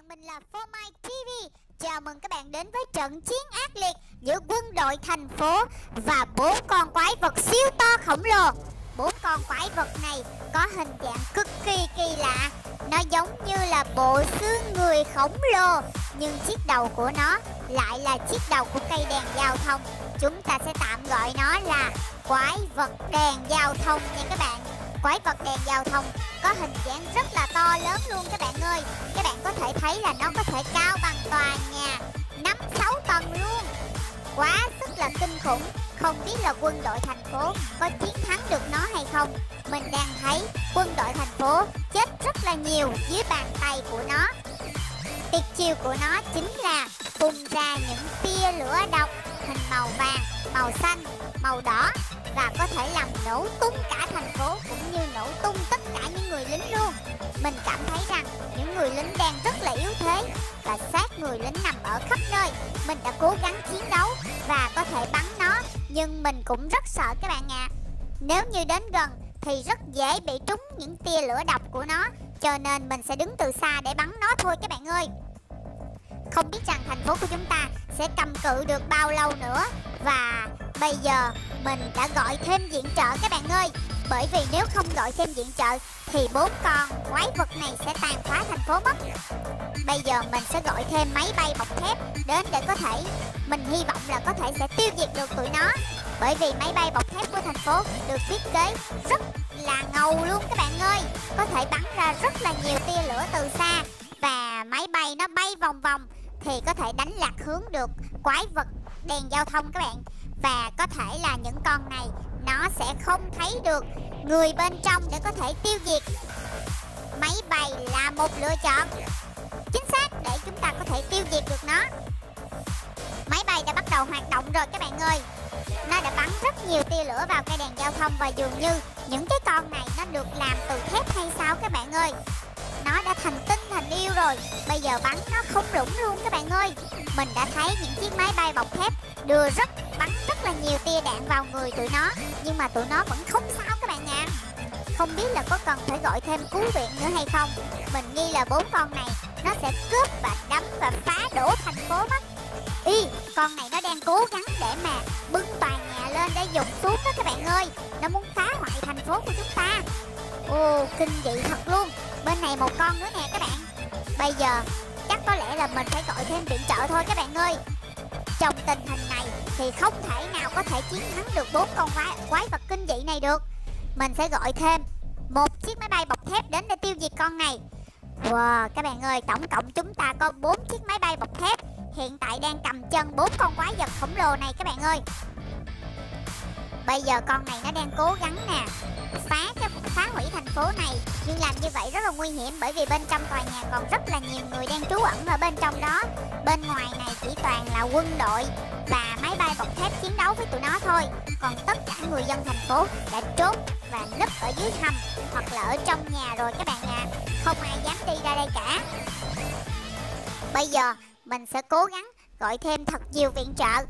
bạn, mình là phô mai TV Chào mừng các bạn đến với trận chiến ác liệt giữa quân đội thành phố và bốn con quái vật siêu to khổng lồ. Bốn con quái vật này có hình dạng cực kỳ kỳ lạ. Nó giống như là bộ xương người khổng lồ Nhưng chiếc đầu của nó lại là chiếc đầu của cây đèn giao thông. Chúng ta sẽ tạm gọi nó là quái vật đèn giao thông nha các bạn. Quái vật đèn giao thông. Có hình dáng rất là to lớn luôn các bạn ơi. Các bạn có thể thấy là nó có thể cao bằng tòa nhà 5-6 tầng luôn. Quá sức là kinh khủng. Không biết là quân đội thành phố có chiến thắng được nó hay không. Mình đang thấy quân đội thành phố chết rất là nhiều dưới bàn tay của nó. Tuyệt chiêu của nó chính là phun ra những tia lửa độc hình màu vàng, màu xanh, màu đỏ và có thể làm nổ tung cả thành phố cũng như nổ tung tất cả những người lính luôn. Mình cảm thấy rằng những người lính đang rất là yếu thế và xác người lính nằm ở khắp nơi. Mình đã cố gắng chiến đấu và có thể bắn nó, nhưng mình cũng rất sợ các bạn ạ. À. nếu như đến gần thì rất dễ bị trúng những tia lửa độc của nó, cho nên mình sẽ đứng từ xa để bắn nó thôi các bạn ơi. Không biết rằng thành phố của chúng ta sẽ cầm cự được bao lâu nữa và bây giờ mình đã gọi thêm viện trợ các bạn ơi. Bởi vì nếu không gọi thêm viện trợ, thì bốn con quái vật này sẽ tàn phá thành phố mất. Bây giờ mình sẽ gọi thêm máy bay bọc thép đến để có thể, mình hy vọng là có thể sẽ tiêu diệt được tụi nó. Bởi vì máy bay bọc thép của thành phố được thiết kế rất là ngầu luôn các bạn ơi. Có thể bắn ra rất là nhiều tia lửa từ xa và máy bay nó bay vòng vòng, thì có thể đánh lạc hướng được quái vật đèn giao thông các bạn và có thể là những con này, nó sẽ không thấy được người bên trong để có thể tiêu diệt. Máy bay là một lựa chọn. Chính xác, để chúng ta có thể tiêu diệt được nó. Máy bay đã bắt đầu hoạt động rồi các bạn ơi. Nó đã bắn rất nhiều tia lửa vào cây đèn giao thông và dường như những cái con này nó được làm từ thép hay sao các bạn ơi? Nó đã thành tinh thành yêu rồi. Bây giờ bắn nó không rủng luôn các bạn ơi. Mình đã thấy những chiếc máy bay bọc thép đưa rất, bắn rất là nhiều tia đạn vào người tụi nó, nhưng mà tụi nó vẫn không sao các bạn ạ. À. không biết là có cần phải gọi thêm cứu viện nữa hay không. Mình nghi là bốn con này nó sẽ cướp và đấm và phá đổ thành phố mất y con này nó đang cố gắng để mà bưng tòa nhà lên để dùng xuống đó các bạn ơi. Nó muốn phá hoại thành phố của chúng ta. Ồ, kinh dị thật luôn bên này một con nữa nè các bạn. Bây giờ chắc có lẽ là mình phải gọi thêm viện trợ thôi các bạn ơi. Trong tình hình này thì không thể nào có thể chiến thắng được bốn con quái, quái vật kinh dị này được. Mình sẽ gọi thêm một chiếc máy bay bọc thép đến để tiêu diệt con này. Wow các bạn ơi tổng cộng chúng ta có bốn chiếc máy bay bọc thép. Hiện tại đang cầm chân bốn con quái vật khổng lồ này các bạn ơi. Bây giờ con này nó đang cố gắng nè phá hủy thành phố này. Nhưng làm như vậy rất là nguy hiểm bởi vì bên trong tòa nhà còn rất là nhiều người đang trú ẩn ở bên trong đó. Bên ngoài này chỉ toàn là quân đội và máy bay bọc thép chiến đấu với tụi nó thôi. Còn tất cả người dân thành phố đã trốn và núp ở dưới hầm hoặc là ở trong nhà rồi các bạn à không ai dám đi ra đây cả. Bây giờ mình sẽ cố gắng gọi thêm thật nhiều viện trợ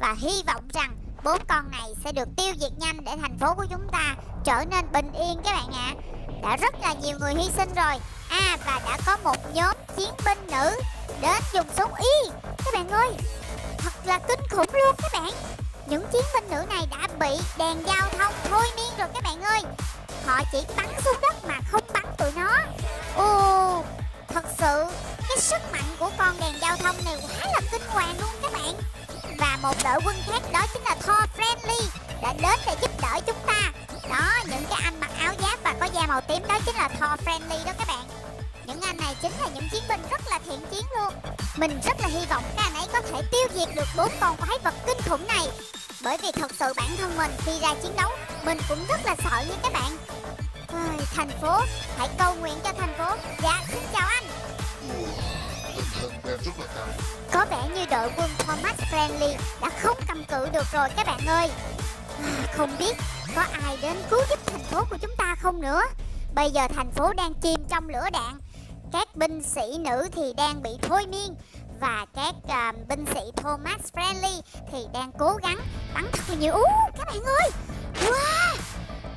và hy vọng rằng bốn con này sẽ được tiêu diệt nhanh để thành phố của chúng ta trở nên bình yên các bạn ạ. À. đã rất là nhiều người hy sinh rồi. À và đã có một nhóm chiến binh nữ đến dùng súng y. Các bạn ơi, thật là kinh khủng luôn các bạn. Những chiến binh nữ này đã bị đèn giao thông thôi miên rồi các bạn ơi. Họ chỉ bắn xuống đất mà không bắn tụi nó. Ồ, thật sự, cái sức mạnh của con đèn giao thông này quá là kinh hoàng luôn các bạn một đội quân khác đó chính là Thor Friendly đã đến để giúp đỡ chúng ta. Đó những cái anh mặc áo giáp và có da màu tím đó chính là Thor Friendly đó các bạn. Những anh này chính là những chiến binh rất là thiện chiến luôn. Mình rất là hy vọng các anh ấy có thể tiêu diệt được bốn con quái vật kinh khủng này. Bởi vì thật sự bản thân mình khi ra chiến đấu mình cũng rất là sợ như các bạn. Ôi, thành phố hãy cầu nguyện cho thành phố. Dạ xin chào anh có vẻ như đội quân Thomas Friendly đã không cầm cự được rồi các bạn ơi. À, không biết có ai đến cứu giúp thành phố của chúng ta không nữa. Bây giờ thành phố đang chìm trong lửa đạn. Các binh sĩ nữ thì đang bị thôi miên Và các uh, binh sĩ Thomas Friendly thì đang cố gắng bắn thật là nhiều. Uh, Các bạn ơi! Wow!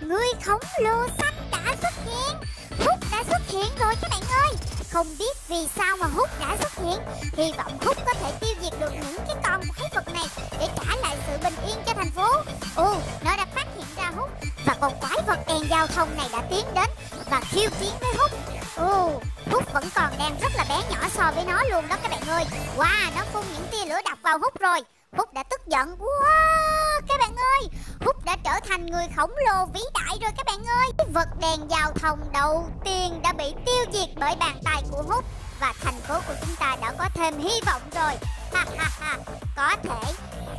Người khổng lồ xanh đã xuất hiện. Hút đã xuất hiện rồi các bạn ơi. Không biết vì sao mà Hút đã xuất hiện. Hy vọng Hút có thể tiêu diệt được những cái con quái vật này Để trả lại sự bình yên cho thành phố. Ồ, nó đã phát hiện ra Hút Và con quái vật đèn giao thông này đã tiến đến Và khiêu chiến với Hút Ồ, Hút vẫn còn đang rất là bé nhỏ so với nó luôn đó các bạn ơi. Wow, nó phun những tia lửa độc vào Hút rồi. Hút đã tức giận. Wow, các bạn ơi. Hút đã trở thành người khổng lồ vĩ đại rồi các bạn ơi. Vật đèn giao thông đầu tiên đã bị tiêu diệt bởi bàn tay của Hút Và thành phố của chúng ta đã có thêm hy vọng rồi. Ha ha ha. Có thể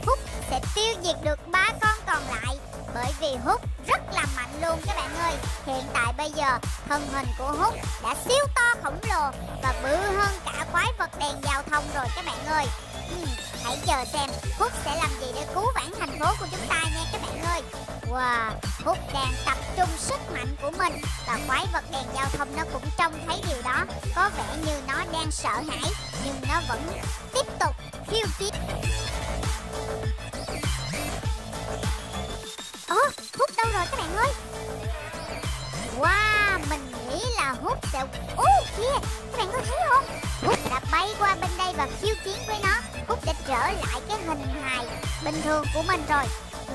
Hút sẽ tiêu diệt được ba con còn lại Bởi vì Hút rất là mạnh luôn các bạn ơi. Hiện tại bây giờ, thân hình của Hút đã siêu to khổng lồ Và bự hơn cả quái vật đèn giao thông rồi các bạn ơi ừ, Hãy chờ xem Hút sẽ làm gì để cứu vãn thành phố của chúng ta nha các bạn ơi. Wow, Hút đang tập trung sức mạnh của mình Và quái vật đèn giao thông nó cũng trông thấy điều đó. Có vẻ như nó đang sợ hãi Nhưng nó vẫn tiếp tục khiêu chiến. Ồ, Hút đâu rồi các bạn ơi? Wow, mình nghĩ là Hút sẽ... Ô, kìa, các bạn có thấy không? Hút đã bay qua bên đây và khiêu chiến với nó trở lại cái hình hài bình thường của mình rồi.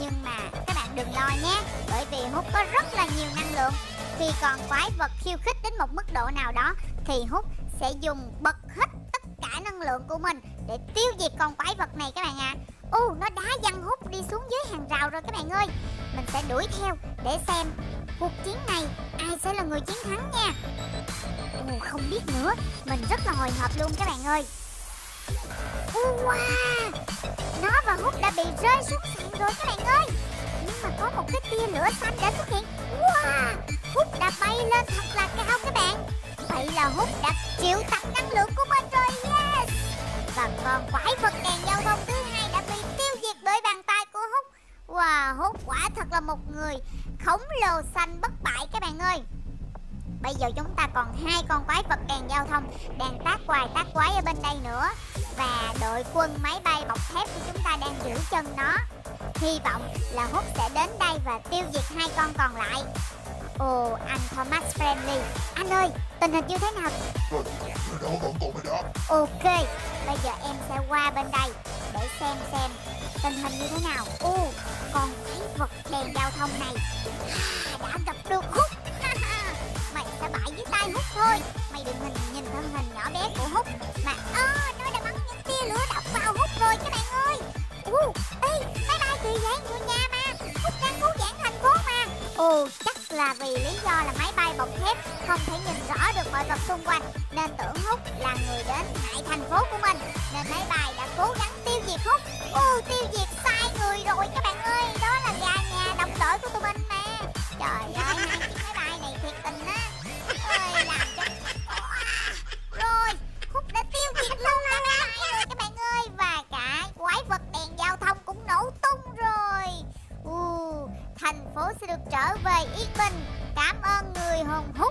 Nhưng mà các bạn đừng lo nhé Bởi vì Hút có rất là nhiều năng lượng. Khi còn quái vật khiêu khích đến một mức độ nào đó Thì Hút sẽ dùng bật hết tất cả năng lượng của mình Để tiêu diệt con quái vật này các bạn ạ. À. u nó đá văng Hút đi xuống dưới hàng rào rồi các bạn ơi. Mình sẽ đuổi theo để xem cuộc chiến này ai sẽ là người chiến thắng nha. Ồ, không biết nữa. Mình rất là hồi hộp luôn các bạn ơi. Wow! Nó và Hút đã bị rơi xuống sàn rồi các bạn ơi. Nhưng mà có một cái tia lửa xanh đã xuất hiện. Wow! Hút đã bay lên thật là cao các bạn. Vậy là Hút đã chịu tập năng lượng của mình rồi, Yes! Và còn quái vật đèn giao thông thứ hai đã bị tiêu diệt bởi bàn tay của Hút Wow Hút quả thật là một người khổng lồ xanh bất bại các bạn ơi. Bây giờ chúng ta còn hai con quái vật đèn giao thông đang tác quài tác quái ở bên đây nữa. Và đội quân máy bay bọc thép của chúng ta đang giữ chân nó. Hy vọng là Hút sẽ đến đây và tiêu diệt hai con còn lại. Ồ, anh Thomas Friendly. Anh ơi, tình hình như thế nào? Ok, bây giờ em sẽ qua bên đây Để xem xem tình hình như thế nào. Ồ, Ồ, chắc là vì lý do là máy bay bọc thép không thể nhìn rõ được mọi vật xung quanh nên tưởng húc là người đến hại thành phố của mình nên máy bay đã cố gắng tiêu diệt Húc. Ồ, tiêu diệt sai người rồi các bạn ơi, đó là gà nhà đồng đội của tụi mình Uh, thành